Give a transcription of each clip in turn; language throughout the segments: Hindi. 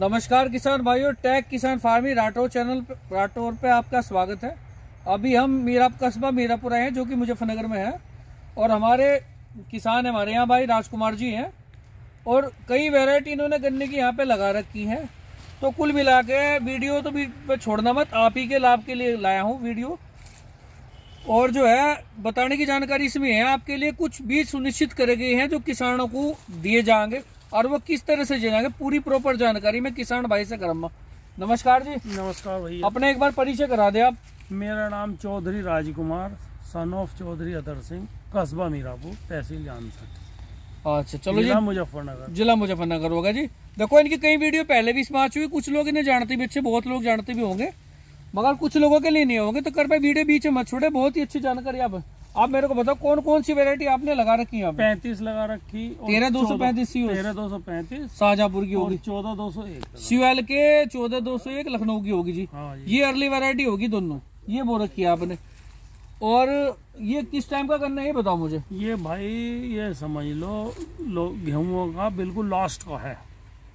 नमस्कार किसान भाइयों टैग किसान फ़ार्मिंग राठौर चैनल राठौर पे आपका स्वागत है। अभी हम मीरा कस्बा मीरापुर हैं, जो कि मुजफ्फरनगर में है। और हमारे किसान हमारे यहाँ भाई राजकुमार जी हैं। और कई वैरायटी इन्होंने गन्ने की यहाँ पे लगा रखी है। तो कुल मिला के वीडियो तो भी छोड़ना मत, आप ही के लाभ के लिए लाया हूँ वीडियो। और जो है, बताने की जानकारी इसमें है, आपके लिए कुछ बीज सुनिश्चित करे गए हैं, जो किसानों को दिए जाएँगे। और वो किस तरह से जाएँगे पूरी प्रॉपर जानकारी मैं किसान भाई से करूँगा नमस्कार जी। नमस्कार भैया। अपने एक बार परिचय करा दे आप। मेरा नाम चौधरी राजकुमार सन ऑफ़ चौधरी अदर सिंह कस्बा मीरापुर तहसील जानसठ। अच्छा चलो जी। जिला मुजफ्फरनगर। जिला मुजफ्फरनगर होगा जी। देखो इनकी कई वीडियो पहले भी इसमें आ चुकी कुछ लोग इन्हें जानते भी अच्छे बहुत लोग जानते भी होंगे। मगर कुछ लोगों के लिए नहीं होंगे तो कर भाई वीडियो बीच में मत छोड़े बहुत ही अच्छी जानकारी आप आप मेरे को बताओ कौन कौन सी वेरायटी आपने लगा रखी है पैंतीस लगा रखी तेरह दो सौ पैंतीस तेरह दो सौ पैंतीस शाहजहांपुर की होगी। चौदह दो सौ एक। सीएल के चौदह दो सौ एक लखनऊ की होगी जी। हाँ ये अर्ली वेरायटी होगी दोनों। ये बो रखी है आपने। और ये किस टाइम का करना है ये बताओ मुझे। ये भाई ये समझ लो लो गेहूँ का बिल्कुल लास्ट का है।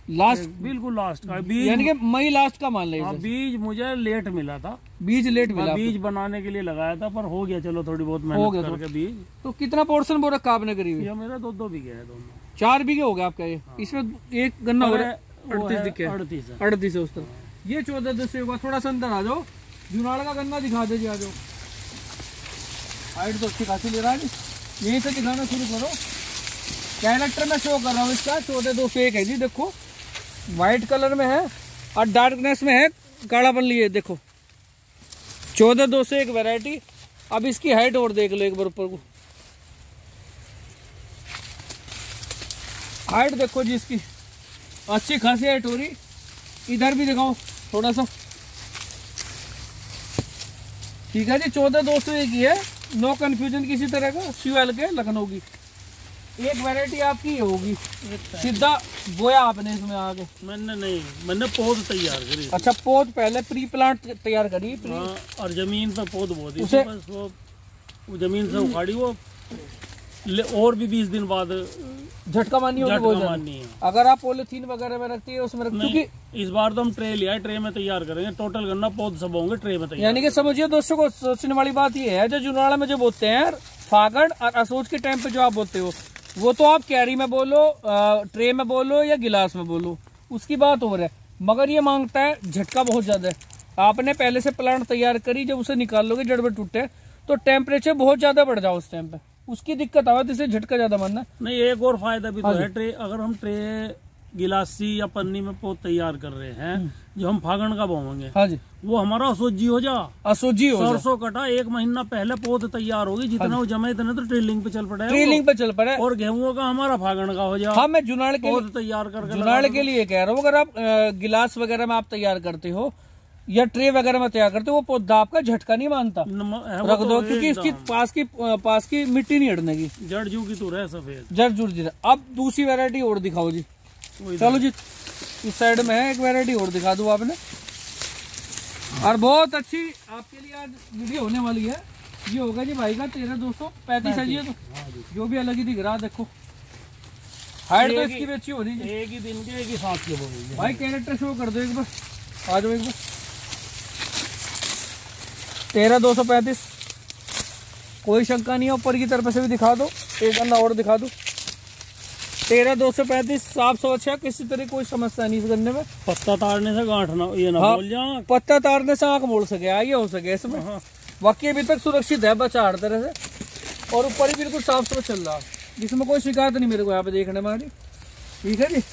लास्ट बिल्कुल लास्ट का बीज यानी कि मई लास्ट का मान हाँ, लीजिए बीज मुझे लेट मिला था। बीज लेट मिला आपको। बीज बनाने के लिए लगाया था पर हो गया चलो थोड़ी बहुत हो गया करके बीज। तो कितना पोर्शन बो रखा आपने करीब ये मेरा दो दो बीघे है दोनों। चार बीघे हो गया आपका ये। इसमें एक गन्ना हो रहा है अड़तीस है दिखे अड़तीस है। उस तरफ़। ये चौदह दस से होगा थोड़ा सा अंदर आ जाओ। जुनाड़ का गन्ना दिखा दीजिए आ जाओ। हाइट तो अच्छी खासी ले रहा है यहीं से दिखाना शुरू करो। कैरेक्टर में शो कर रहा हूँ इसका। चौदह दो सौ एक है जी देखो। व्हाइट कलर में है और डार्कनेस में है गाढ़ापन लिए, देखो। चौदह दो सौ एक वैरायटी। अब इसकी हाइट और देख लो एक बार ऊपर को। हाइट देखो जी इसकी। अच्छी खासी हाइट हो रही। इधर भी दिखाओ, थोड़ा सा। ठीक है जी, चौदह दो सौ एक ही है। नो कंफ्यूजन किसी तरह का सीएल के, लखनऊ की। एक वैरायटी आपकी होगी। सीधा बोया आपने इसमें आगे मैंने नहीं मैंने पौध तैयार करी अच्छा पौध पहले प्री प्लांट तैयार करी प्री हाँ, और ज़मीन पे पौध बो दी उसे- बस वो ज़मीन से उखाड़ी वो और भी बीस दिन बाद झटका मारनी होगी बहुत मारनी है। अगर आप पोलिथीन वगैरह में रखती है उसमें क्योंकि इस बार तो हम ट्रे लिया है ट्रे में तैयार करेंगे। टोटल गन्ना पौध सब होंगे ट्रे में तैयार। यानी कि समझिए दोस्तों को सोचने वाली बात ये है जो जुनाड़ा में जो बोते हैं फागड़ और असोज के टाइम पे जो आप बोलते हो वो तो आप कैरी में बोलो ट्रे में बोलो या गिलास में बोलो उसकी बात हो रहा है। मगर ये माँगता है झटका बहुत ज़्यादा है। आपने पहले से प्लांट तैयार करी जब उसे निकाल लोगे जड़ में टूटे तो टेम्परेचर बहुत ज़्यादा बढ़ जाओ उस टाइम पे। उसकी दिक्कत आवा इसे झटका ज़्यादा मानना। नहीं एक और फ़ायदा भी तो हाँ है ट्रे अगर हम ट्रे गिलासी या पन्नी में पौध तैयार कर रहे हैं जो हम फागण का बोवेंगे हाँ जी। वो हमारा असोजी हो जा। असोजी हो सरसों कटा एक महीना पहले पौध तैयार होगी जितना हाँ। वो जमे इतने तो ट्रेलिंग पे चल पड़ेगा ट्रेलिंग पे चल पड़े और गेहूँ का हमारा फागण का हो जा। हाँ मैं जुनाड़ के पौध तैयार करके जुनाड़ के लिए कह रहा हूँ अगर आप गिलास वगैरह में आप तैयार करते हो या ट्रे वगैरह में तैयार करते हो वो पौधा आपका झटका नहीं मानता। रख तो दो क्योंकि। इसकी पास की पास की मिट्टी नहीं हटने की जड़ जू की तो रहे सफ़ेद। जर जुड़ जी अब दूसरी वेरायटी और दिखाओ जी। चलो जी इस साइड में है एक वैरायटी और दिखा दो आपने। और बहुत अच्छी आपके लिए आज वीडियो होने वाली है। ये होगा जी भाई का तेरह दो सौ पैंतीस है जी तो जो भी अलग ही दिख रहा देखो। हाइट तो इसकी भी अच्छी हो रही है एक ही दिन के एक ही सांस के भाई कैरेक्टर शो कर दो एक बार। आ जाओ एक बार। तेरह दो सौ पैंतीस। कोई शंका नहीं है ऊपर की तरफ़ से भी दिखा दो। एक अन्ना और दिखा दो। तेरह दो सौ पैंतीस साफ़ सौ अच्छा किसी तरह कोई समस्या नहीं इस गन्ने में? पत्ता तारने से गांठ ना ये ना हाँ। बोल जा पत्ता तारने से आँख बोल सके आइए हो सके इसमें। हाँ। बाकी अभी तक सुरक्षित है बचा हर तरह से। और ऊपर ही बिल्कुल साफ़ सुथरा चल रहा है। जिसमें कोई शिकायत नहीं मेरे को यहाँ पे देखने में आ रही। ठीक है जी?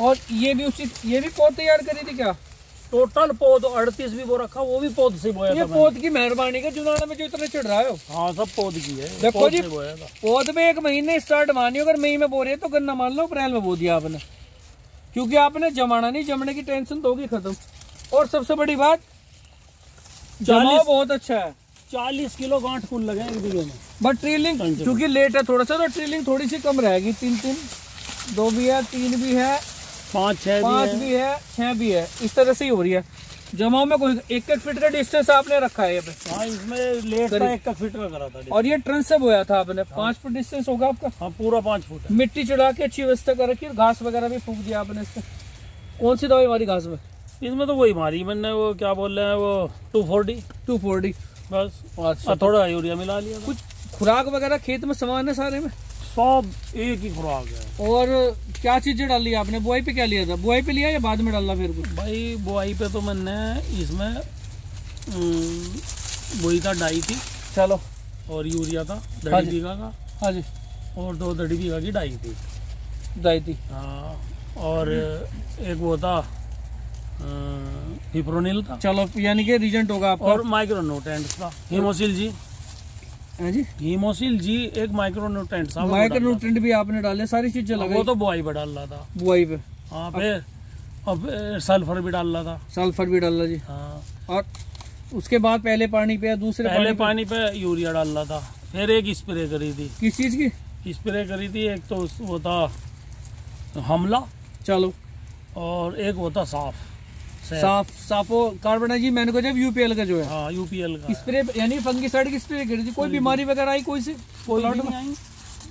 और ये भी उसी ये भी पौध तैयार करी थी क्या? टोटल पौध अड़तीस भी वो रखा वो भी पौध से बोया ये था मैंने। पौध की मेहरबानी का जुनाना में जो इतना चढ़ रहा है हो। सब पौध की है देखो जी। पौध में एक महीने स्टार्ट मानियो अगर मई में बो रही है तो गन्ना मान लो अप्रैल में बो दिया आपने क्योंकि आपने जमाना नहीं जमने की टेंशन तो होगी खत्म और सबसे बड़ी बात चालीस- बहुत अच्छा है चालीस किलो गांठ कुल लगे एक बीघे में बट ट्रीलिंग क्योंकि लेट है थोड़ा सा तो ट्रीलिंग थोड़ी सी कम रहेगी तीन तीन दो भी है तीन भी है पाँच छह पाँच भी है भी छह भी है। इस तरह से ही हो रही है। जमाव में कोई एक एक फीट का डिस्टेंस आपने रखा है ये पे। हाँ इसमें लेट का एक का फिट का करा था। और ये ट्रंक से बोया था आपने। हाँ। पाँच फुट डिस्टेंस होगा आपका? हाँ पूरा पाँच फुट है। मिट्टी चढ़ा के अच्छी व्यवस्था कर रखी घास वगैरह भी फूक दिया आपने इससे। कौन सी दवाई मारी घास में? इसमें तो वही मारी मैंने वो क्या बोल रहे हैं वो टू फोर्टी टू फोर्टी बस। अच्छा। और थोड़ा यूरिया मिला लिया। कुछ खुराक वगैरह खेत में सामान है सारे में? सब एक ही खुराक है। और क्या चीज़ें डाल ली आपने? बुआई पे क्या लिया था? बुआई पे लिया या बाद में डालना फिर कुछ? भाई बुआई पे तो मैंने इसमें वही था डाई थी। चलो। और यूरिया था हाँ दड़ी बीघा का। हाँ जी। और दो दड़ी बीघा की डाई थी। दाई थी। हाँ और एक वो था फिप्रोनिल था। चलो यानी कि रिजेंट होगा आपका। और माइक्रोन्यूट्रेंट था। हिमोसिल जी। है जी। हीमोसिल जी एक माइक्रोन्यूट्रेंट था वो डाला माइक्रोन्यूट्रेंट भी आपने डाले सारी चीज़ें था। वो तो बुआई पे डाल रहा था। बुआई पे। हाँ अब सल्फ़र भी डाल रहा था। सल्फ़र भी डाला जी। हाँ। और उसके बाद पहले पानी पे दूसरे पहले पानी पानी पे यूरिया डाल रहा था फिर एक स्प्रे करी थी। किस चीज़ की? स्प्रे करी थी एक तो वो था हमला चलो। और एक वो था साफ़। सैफ। साफ़ कार्बन जी मैंने कहा जब यूपीएल का जो है। हाँ यूपीएल का। स्प्रे यानी फंगिसाइड की स्प्रे करी थी। कोई बीमारी वगैरह आई कोई से? कोई नहीं? आई।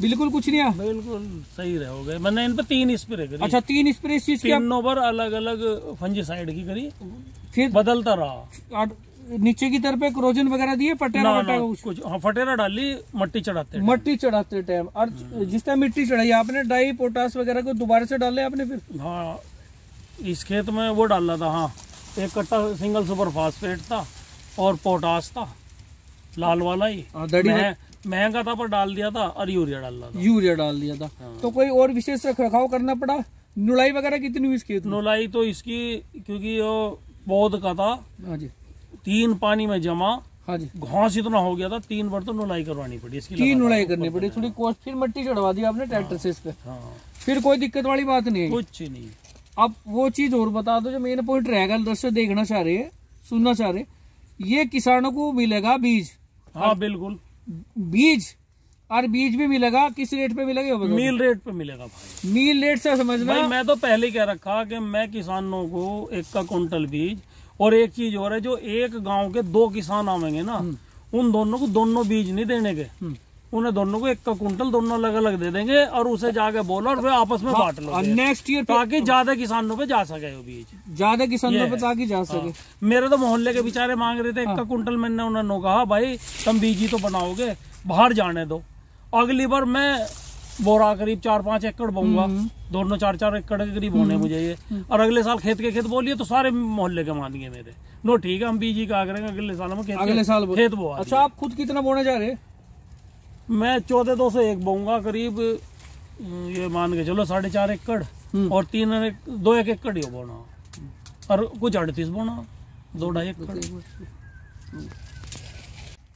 बिल्कुल कुछ नहीं आया? बिल्कुल सही रहे हो गए। मैंने इन पे तीन स्प्रे करी। अच्छा तीन स्प्रे इस चीज़ की पर अलग अलग फंजीसाइड की करी। फिर बदलता रहा। नीचे की तरफ़ एक रोजन वगैरह दिए ना कुछ? कुछ हाँ फटेरा डाली मट्टी चढ़ाते मट्टी चढ़ाते टाइम। और जिस टाइम मिट्टी चढ़ाई आपने डाई पोटास वगैरह को दोबारा से डाले आपने फिर? हाँ इस खेत में वो डालना था हाँ। एक कट्टा सिंगल सुपर फास्फेट था और पोटास था लाल वाला ही। हाँ, महँगा था पर डाल दिया था और यूरिया डाल था। यूरिया डाल दिया था। हाँ। तो कोई और विशेष रख रखाव करना पड़ा? नुलाई वगैरह कितनी हुई इस खेत में? तो इसकी क्योंकि वो पौध का था। हाँ जी। तीन पानी में जमा। हाँ जी। घास इतना हो गया था तीन बार तो नुलाई करवानी पड़ी इसकी तीन नुलाई करनी पड़ी थोड़ी कोस्ट फिर मट्टी चढ़वा दी आपने ट्रैक्टर से इस पे हाँ फिर कोई दिक्कत वाली बात नहीं कुछ नहीं। अब वो चीज़ और बता दो जो मेन पॉइंट रहेगा दर्शक देखना चाह रहे हैं सुनना चाह रहे ये किसानों को मिलेगा बीज। हाँ बिल्कुल। बीज? और बीज भी मिलेगा किस रेट पे मिलेगा मील रेट पे मिलेगा भाई। मील रेट से समझना। भाई मैं तो पहले कह रखा कि मैं किसानों को एक का कुंटल बीज और एक चीज़ और है जो एक गाँव के दो किसान आवेंगे ना उन दोनों को दोनों बीज नहीं देने के। हम्म। उन्हें दोनों को एक का कुंटल दोनों अलग अलग दे देंगे और उसे जाके बोलो और फिर आपस में बांट लो नेक्स्ट ईयर ताकि ज़्यादा किसानों पे जा सके वो बीज। ज़्यादा किसानों पे ताकि जा सके। मेरे तो मोहल्ले के बेचारे मांग रहे थे एक का कुंटल मैंने उन्होंने कहा भाई तुम बीज ही तो बनाओगे बाहर जाने दो। अगली बार मैं बोरा करीब चार पाँच एकड़ बोऊँगा। दोनों चार चार एकड़ के करीब होने मुझे ये। और अगले साल खेत के खेत बोलिए तो सारे मोहल्ले के मान गए मेरे। नो ठीक है हम बीज ही का करेंगे अगले साल हम खेत अगले साल खेत बोआ अच्छा आप खुद कितना बोने जा रहे? हैं मैं चौदह दो सौ एक बोऊँगा करीब ये मान के चलो साढ़े चार एकड़ हम्म। और तीन एक- दो एक एकड़ ही बोना। और कुछ अड़तीस बोना दो ढाई एकड़।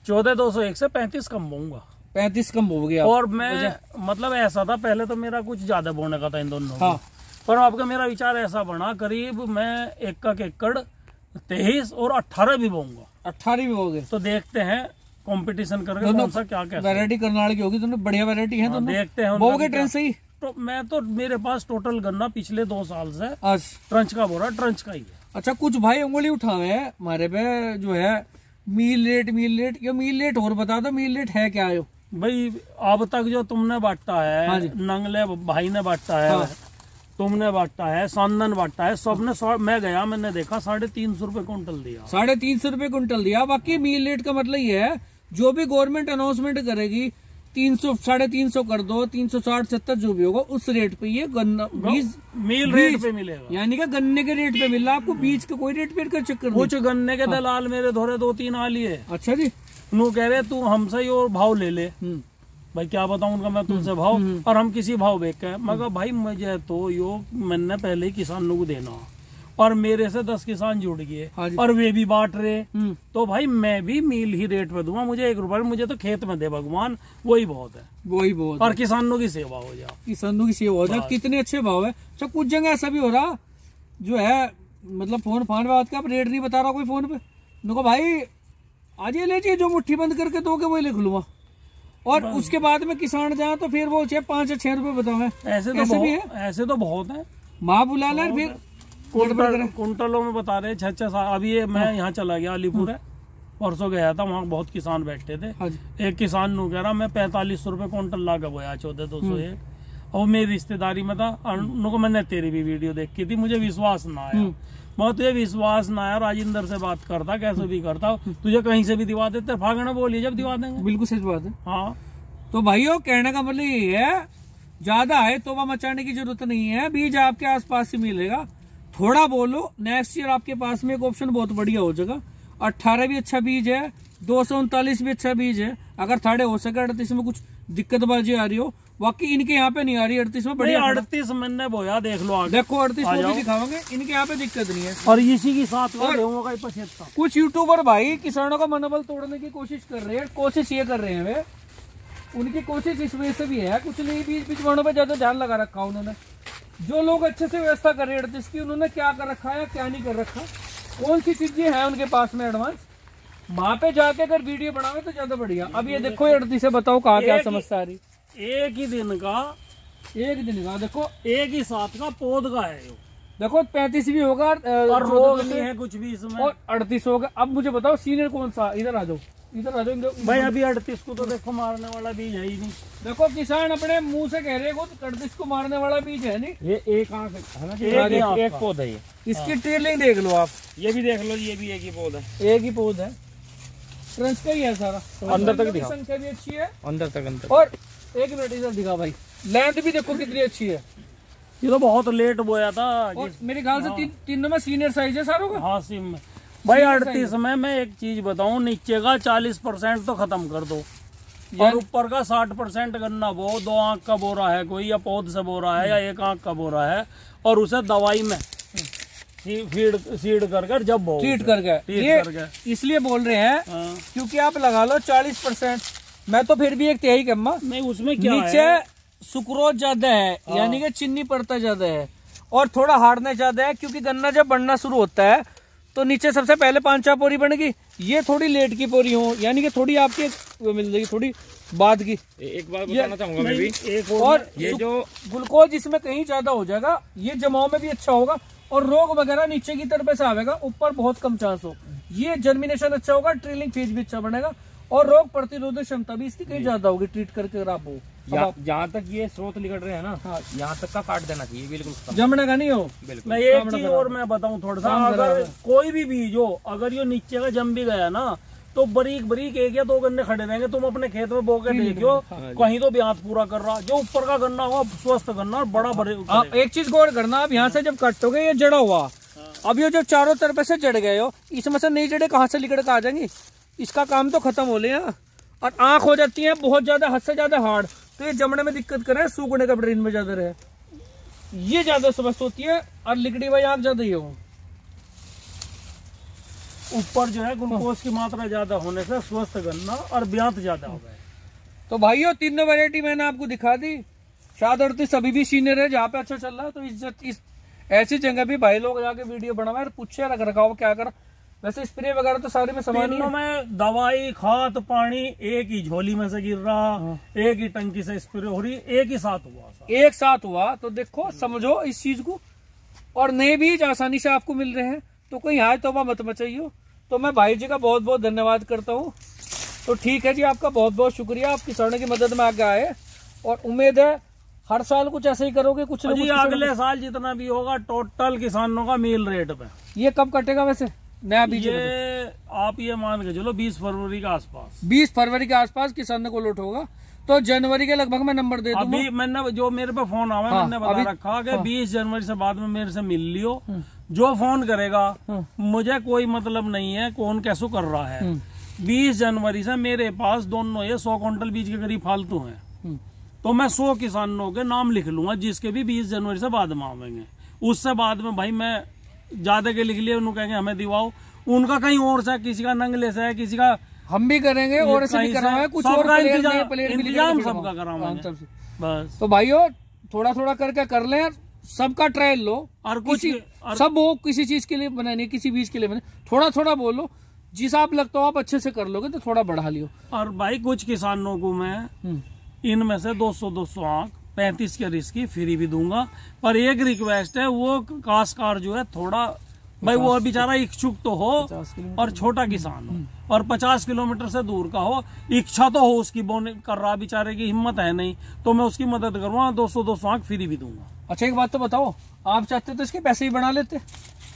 चौदह दो सौ एक से पैंतीस कम बोऊँगा पैंतीस कम हो गया। और मैं मतलब ऐसा था पहले तो मेरा कुछ ज़्यादा बोने का था इन दोनों हाँ। पर आपका मेरा विचार ऐसा बना करीब मैं एक का एकड़ तेईस और अट्ठारह भी बोऊँगा। अट्ठारह भी हो गए। तो देखते हैं कंपटीशन कर कौन सा क्या क्या वैरायटी करनाल की होगी दोनों बढ़िया वैरायटी है हाँ, दोनों। देखते हैं बोगे तो मैं तो मेरे पास टोटल गन्ना पिछले दो साल से ट्रंच का बोरा ट्रंच का ही है। अच्छा कुछ भाई उंगली उठावे हैं हमारे पे जो है मील रेट मील रेट ये मील रेट और बता दो मील रेट है क्या आयो भाई अब तक जो तुमने बांटा हाँ है। नंगले भाई ने बांटा है हाँ। तुमने बांटा है संदन बांटा है सबने मैं गया मैंने देखा साढ़े तीन सौ रुपये कुंटल दिया। साढ़े तीन सौ रुपये कुंटल दिया। बाकी मील रेट का मतलब ये है जो भी गवर्नमेंट अनाउंसमेंट करेगी तीन सौ साढ़े तीन सौ कर दो तीन सौ साठ सत्तर जो भी होगा उस रेट पे ये गन्ना बीज मील रेट पे मिलेगा। यानी कि गन्ने के रेट पे मिल रहा आपको बीज का कोई रेट पेट का चक्कर कुछ गन्ने के दलाल मेरे धोरे दो तीन आ लिए अच्छा जी। नू कह रहे तू हमसे ही और भाव ले ले। हम्म। भाई क्या बताऊँ उनका मैं तुमसे भाव और हम किसी भाव बेच के मगर भाई मुझे तो यो मैंने पहले ही किसानों को देना। और मेरे से दस किसान जुड़ गए। हाँ और वे भी बांट रहे। हम्म। तो भाई मैं भी मील ही रेट पे दूँगा। मुझे एक रुपए मुझे तो खेत में दे भगवान वही बहुत है। वही बहुत और किसानों की सेवा हो जाए। किसानों की सेवा हो जाए। कितने अच्छे भाव है। अच्छा कुछ जगह ऐसा भी हो रहा जो है मतलब फ़ोन फान बात का रेट नहीं बता रहा कोई फ़ोन पे। देखो भाई आज ये लीजिए जो मुट्ठी बंद करके दोगे वही लिख लूँगा। और उसके बाद में किसान जाए तो फिर वो छह पाँच या छह रुपए बतावे ऐसे तो ऐसे भी बहुत ऐसे तो बहुत है। माँ बुला ले फिर कुंटल में बता रहे छह छह साल। अभी ये मैं यहाँ चला गया अलीपुर है। परसों गया था वहाँ बहुत किसान बैठे थे। हाँ एक किसान नु कह रहा मैं पैंतालीस सौ रुपये कुंटल ला के बोया चौदह दो सौ एक। और मेरी रिश्तेदारी में था। उनको मैंने तेरी भी वीडियो देखी थी मुझे विश्वास ना आया। हम्म। मैं तुझे विश्वास ना आया राजेंद्र से बात करता कैसे भी करता। तुझे कहीं से भी दिवा देते फागना बोलिए जब दिवा देंगे। बिल्कुल सच बात है। हाँ। तो भाइयों कहने का मतलब ये है ज़्यादा है तोबा मचाने की ज़रूरत नहीं है बीज आपके आसपास ही मिलेगा। थोड़ा बोलो नेक्स्ट ईयर आपके पास में एक ऑप्शन बहुत बढ़िया हो जाएगा। अट्ठारह भी अच्छा बीज है दो सौ उनतालीस भी अच्छा बीज है। अगर थर्ड हो सके अड़तीस में कुछ दिक्कतबाजी आ रही हो। बाकी इनके यहाँ पे नहीं आ रही अड़तीस में बढ़िया अड़तीस मैंने बोया देख लो आगे। देखो अड़तीस में भी दिखाओगे इनके यहाँ पे दिक्कत नहीं है। और इसी के साथ कुछ यूट्यूबर भाई किसानों का मनोबल तोड़ने की कोशिश कर रहे हैं कोशिश ये कर रहे हैं वे। उनकी कोशिश इस वजह से भी है कुछ नहीं बीच बीच वालों पे ज़्यादा ध्यान लगा रखा उन्होंने। जो लोग अच्छे से व्यवस्था कर रहे हैं जिसकी उन्होंने क्या कर रखा है क्या नहीं कर रखा कौन सी चीज़ें हैं उनके पास में एडवांस वहाँ पे जाके अगर वीडियो बनावे तो ज़्यादा बढ़िया। अब ये देखो ये अड़तीस से बताओ कहाँ क्या समस्या आ रही। एक ही दिन का एक दिन का देखो। एक ही साथ का पौध का है। देखो पैंतीस भी होगा और रोग नहीं है कुछ भी इसमें। और अड़तीस होगा। अब मुझे बताओ सीनियर कौन सा? इधर आ जाओ। इधर आ जाओ भाई अभी अड़तीस को तो देखो मारने वाला बीज है ही नहीं। देखो किसान अपने मुँह से कह रहे हैं अड़तीस को मारने वाला बीज है नहीं। ये एक आँख है ना एक एक, ही एक पौधा है ये इसकी ट्रेलिंग देख लो आप। ये भी देख लो ये भी एक ही पौधा है। एक ही पौध है। क्रंच का ही है सारा। अंदर तक। संख्या भी अच्छी है। अंदर तक अंदर और एक मिनट इधर दिखा भाई। लेंथ भी देखो कितनी अच्छी है। ये तो बहुत लेट बोया था। मेरे ख्याल से तीन तीनों में सीनियर साइज़ है सारों का। हाँ सिम में भाई अड़तीस में मैं एक चीज़ बताऊँ नीचे का चालीस परसेंट तो खत्म कर दो। और ऊपर का साठ परसेंट गन्ना बो दो आँख का बोरा है कोई या पौध से बोरा है या एक आँख का बोरा है और उसे दवाई में फ़ीड सीड कर कर जब बो ट्रीट ये करके इसलिए बोल रहे हैं हाँ। क्योंकि आप लगा लो चालीस परसेंट। मैं तो फिर भी एक तिहाई कम्मा नहीं उसमें क्या नीचे है? हाँ। सुक्रोज ज़्यादा है यानी कि चिन्नी पड़ता ज़्यादा है और थोड़ा हार्डनेस ज़्यादा है क्योंकि गन्ना जब बढ़ना शुरू होता है तो नीचे सबसे पहले पाँच चार पोरी बनेगी। ये थोड़ी लेट की पोरी हो यानी कि थोड़ी आपकी वो मिल जाएगी थोड़ी बाद की। एक बार बताना चाहूँगा मैं भी। एक और और ये जो ग्लूकोज इसमें कहीं ज़्यादा हो जाएगा ये जमाव में भी अच्छा होगा और रोग वगैरह नीचे की तरफ़ से आवेगा ऊपर बहुत कम चांस हो। ये जर्मिनेशन अच्छा होगा ट्रेलिंग फ़ेज़ भी अच्छा बनेगा। और रोग प्रतिरोधक क्षमता भी इसकी कहीं ज़्यादा होगी ट्रीट करके अगर आप हो। जहाँ तक ये स्रोत निकल रहे हैं ना हाँ। यहाँ तक का काट देना चाहिए बिल्कुल जमने का नहीं हो। बिल्कुल। मैं एक चीज़ और मैं बताऊँ थोड़ा सा अगर कोई भी बीज हो अगर ये नीचे का जम भी गया ना तो बरीक बरीक एक या दो गन्ने खड़े रहेंगे तुम अपने खेत में बो के देखियो हाँ। कहीं तो ब्याज पूरा कर रहा जो ऊपर का गन्ना होगा स्वस्थ गन्ना और बड़ा बड़े आप एक चीज़ गौर करना आप यहाँ से जब कटोगे ये जड़ा हुआ। अब ये जो चारों तरफ़ से जड़ गए हो इसमें से नई जड़े कहाँ से निकल के आ जाएँगी? इसका काम तो खत्म हो लिया। और आँख हो जाती है बहुत ज़्यादा हद से ज़्यादा हार्ड तो ये जमने में दिक्कत करे सूखने का ब्रेन में ज़्यादा रहे। ये ज़्यादा समस्या होती है और लिकड़ी हुई आँख ज़्यादा ही हो ऊपर जो है ग्लूकोज की मात्रा ज़्यादा होने से स्वस्थ गन्ना और ब्यात ज़्यादा हो गए। तो भाइयों तीनों वैरायटी मैंने आपको दिखा दी। शायद अड़तीस अभी भी सीनियर है जहाँ पे अच्छा चल रहा है तो इस, ऐसी जगह भी भाई लोग जाके वीडियो बनवाए और पूछे रख रखाव क्या कर। वैसे स्प्रे वगैरह तो सारे में समान ही तीनों है में दवाई खाद पानी एक ही झोली में से गिर रहा हाँ। एक ही टंकी से स्प्रे हो रही एक ही साथ हुआ। एक साथ हुआ तो देखो समझो इस चीज़ को। और नए बीज आसानी से आपको मिल रहे हैं। तो कोई हाय तोबा मत मचाइयो। तो मैं भाई जी का बहुत बहुत धन्यवाद करता हूँ। तो ठीक है जी आपका बहुत बहुत शुक्रिया। आप किसानों की मदद में आगे आए। और उम्मीद है हर साल कुछ ऐसे ही करोगे कुछ कुछ अगले साल जितना भी होगा टोटल किसानों का मील रेट पे। ये कब कटेगा वैसे? नया बीज ये आप ये मान के चलो 20 फरवरी के आसपास। बीस फरवरी के आसपास किसानों को लोट होगा? तो जनवरी के लगभग मैं नंबर दे दूँगा। अभी मैंने जो मेरे पे फ़ोन आवा हाँ, मैंने बता अभी- रखा कि हाँ। 20 जनवरी से बाद में मेरे से मिल लियो। जो फ़ोन करेगा हाँ। मुझे कोई मतलब नहीं है कौन कैसो कर रहा है। हम्म। 20 जनवरी से मेरे पास दोनों ये 100 क्विंटल बीज के करीब फालतू हैं। हम्म, तो मैं 100 किसानों के नाम लिख लूँगा जिसके भी 20 जनवरी से बाद में आवेंगे। उससे बाद में भाई मैं ज़्यादा के लिख लिए उन्होंने कहेंगे हमें दिवाओ। उनका कहीं और से है, किसी का नंगले से है किसी का हम भी करेंगे और ऐसे भी से- कुछ और इंतजाम- सबका हाँ, करावाएँगे। बस। तो भाइयों थोड़ा थोड़ा करके कर लें सबका ट्रायल लो। और कुछ और- सब वो किसी चीज़ के लिए बना नहीं किसी बीज के लिए बने थोड़ा थोड़ा बोलो जिस आप लगता हो आप अच्छे से कर लोगे तो थोड़ा बढ़ा लियो। और भाई कुछ किसानों को मैं हम्म, इनमें से 200 200 आँख 35 के रिस्क की फ्री भी दूँगा। पर एक रिक्वेस्ट है वो काशकार जो है थोड़ा भाई वो बेचारा इच्छुक तो हो और छोटा किसान हो और 50 किलोमीटर से दूर का हो इच्छा तो हो उसकी बोने कर रहा बेचारे की हिम्मत है नहीं तो मैं उसकी मदद करूँगा दो सौ दो सौ आँख फ्री भी दूँगा। अच्छा एक बात तो बताओ आप चाहते तो इसके पैसे ही बना लेते?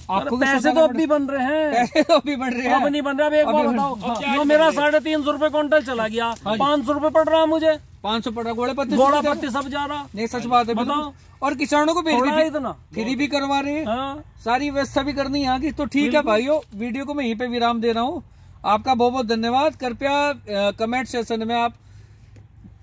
आपको पैसे तो अब भी बन रहे हैं। तो अभी बढ़ रहे अब हैं नहीं बन रहा अब एक बार बताओ। जो मेरा साढ़े तीन सौ रुपये क्विंटल चला गया। पाँच सौ रुपये पड़ रहा मुझे। पाँच सौ पड़ रहा घोड़े पत्ती घोड़ा पत्ती सब जा रहा। नहीं सच बात है बिल्कुल। और किसानों को भी इतना। फ्री भी करवा रहे हैं। हाँ। सारी व्यवस्था भी करनी है आगे। तो ठीक है भाइयों वीडियो को मैं यहीं पे विराम दे रहा हूँ। आपका बहुत बहुत धन्यवाद। कृपया कमेंट सेशन में आप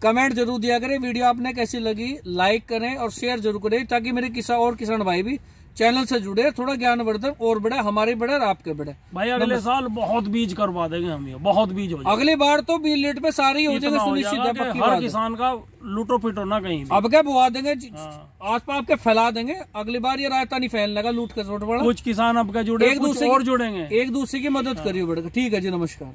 कमेंट ज़रूर दिया करें। वीडियो आपने कैसी लगी लाइक करें और शेयर ज़रूर करें ताकि मेरे किसान और किसान भाई भी चैनल से जुड़े थोड़ा ज्ञानवर्धन और बढ़े हमारे बढ़े और आपके बढ़े भाई अगले साल बहुत बीज करवा देंगे हम ये बहुत बीज हो अगली बार तो बीज लेट पे सारे ही जाएँगे सुनिश्चित है पक्की हर। किसान का लूटो पिटो ना कहीं अब क्या बुआ देंगे हाँ। आस पास के फैला देंगे अगली बार ये रायता नहीं फैलने लगा लूट के छोट बड़ा कुछ किसान अब का जुड़े एक दूसरे और जुड़ेंगे। एक दूसरे की मदद करिए बढ़कर ठीक है जी नमस्कार।